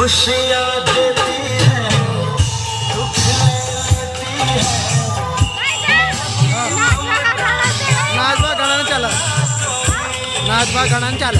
खुशियाँ देती है दुख लेती है। नाचवा गाणं चला नाचवा गाणं चला